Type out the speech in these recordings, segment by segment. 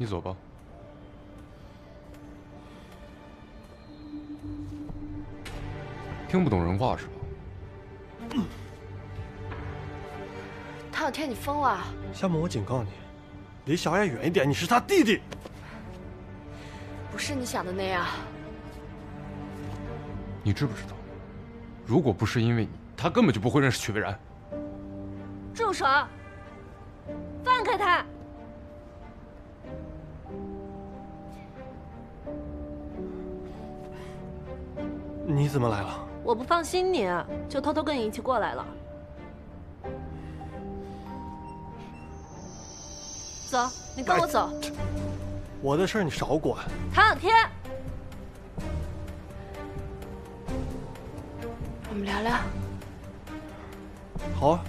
你走吧。听不懂人话是吧？唐小天，你疯了！夏沫，我警告你，离小雅远一点，你是他弟弟。不是你想的那样。你知不知道，如果不是因为你，他根本就不会认识曲蔚然。住手！放开他！你怎么来了？我不放心你，就偷偷跟你一起过来了。走，你跟我走。我的事你少管。唐小天，我们聊聊。好啊。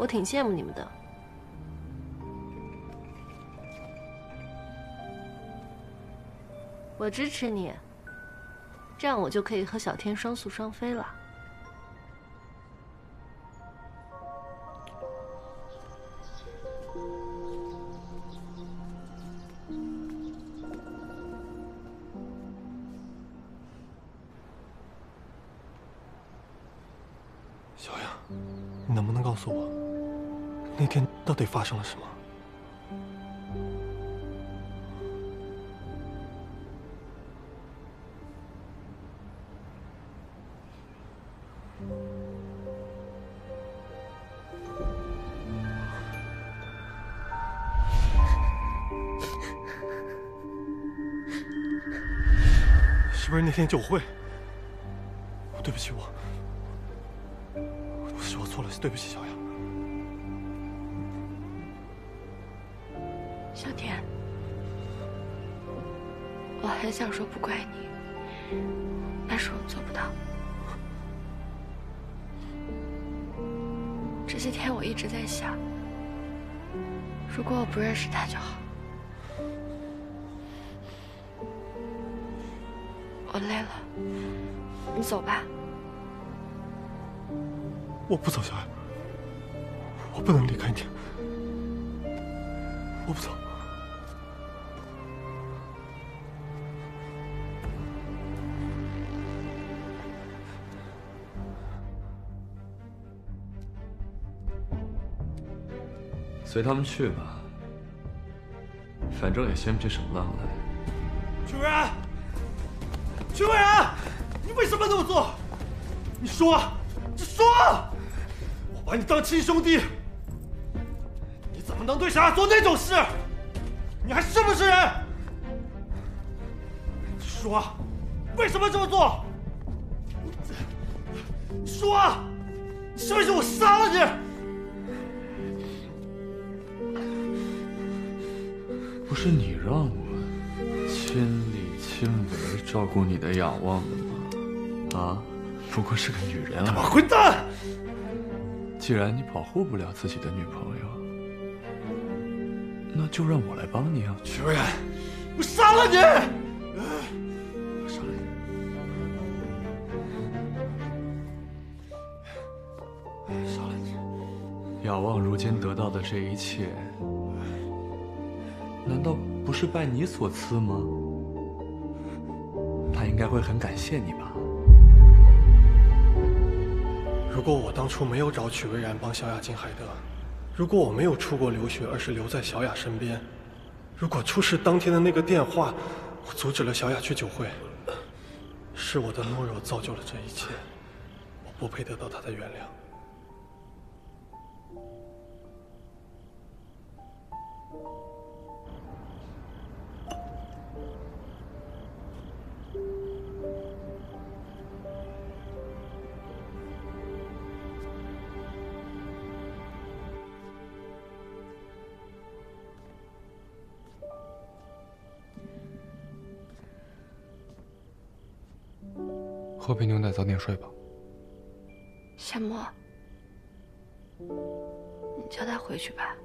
我挺羡慕你们的。我支持你，这样我就可以和小天双宿双飞了。你能不能告诉我，那天到底发生了什么？是不是那天酒会？对不起，小雅。小天，我很想说不怪你，但是我做不到。这些天我一直在想，如果我不认识他就好。我累了，你走吧。我不走，小艾，我不能离开你，我不走。随他们去吧，反正也掀不起什么浪来。曲蔚然，曲蔚然，你为什么这么做？你说，你说！我把你当亲兄弟，你怎么能对小雅做那种事？你还是不是人？你说，为什么这么做？你说，你信不信我杀了你？不是你让我亲力亲为照顾你的仰望的吗？啊，不过是个女人啊！混蛋！既然你保护不了自己的女朋友，那就让我来帮你啊！曲蔚然，我杀了你！我杀了你！杀了你！仰望如今得到的这一切。难道不是拜你所赐吗？他应该会很感谢你吧。如果我当初没有找曲蔚然帮小雅进海德，如果我没有出国留学，而是留在小雅身边，如果出事当天的那个电话，我阻止了小雅去酒会，是我的懦弱造就了这一切，我不配得到她的原谅。喝杯牛奶，早点睡吧。夏沫，你叫他回去吧。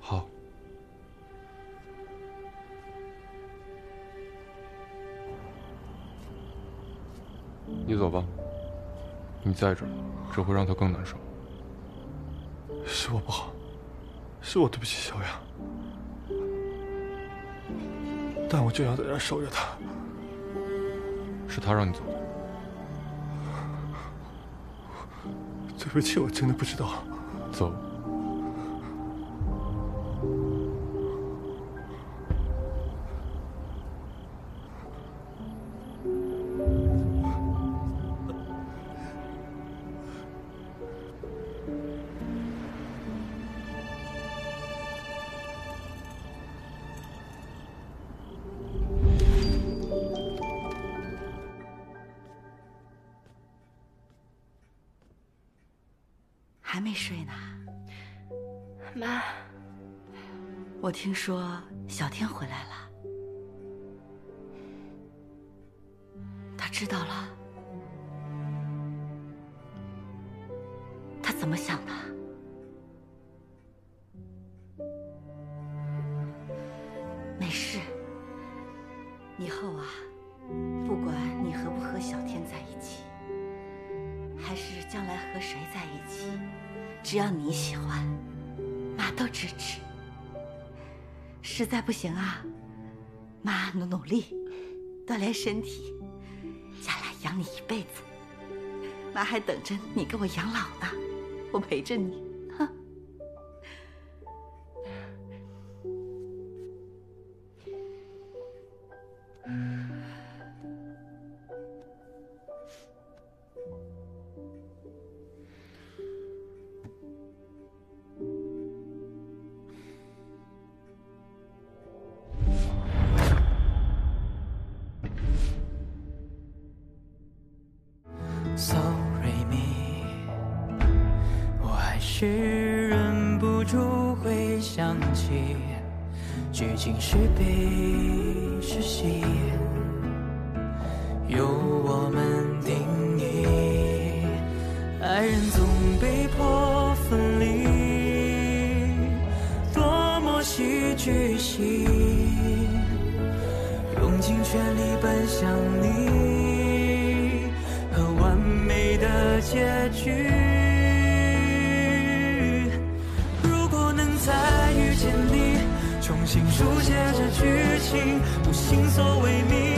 好。你走吧，你在这儿，只会让他更难受。是我不好，是我对不起小雅，但我就要在这儿守着他。是他让你走的。对不起，我真的不知道。走。还没睡呢，妈。我听说小天回来了，他知道了，他怎么想的？只要你喜欢，妈都支持。实在不行啊，妈努努力，锻炼身体，将来养你一辈子。妈还等着你给我养老呢，我陪着你。是忍不住会想起，剧情是悲是喜，由我们定义。爱人总被迫分离，多么戏剧性，用尽全力奔向你，和完美的结局。情书写着剧情，不信所谓命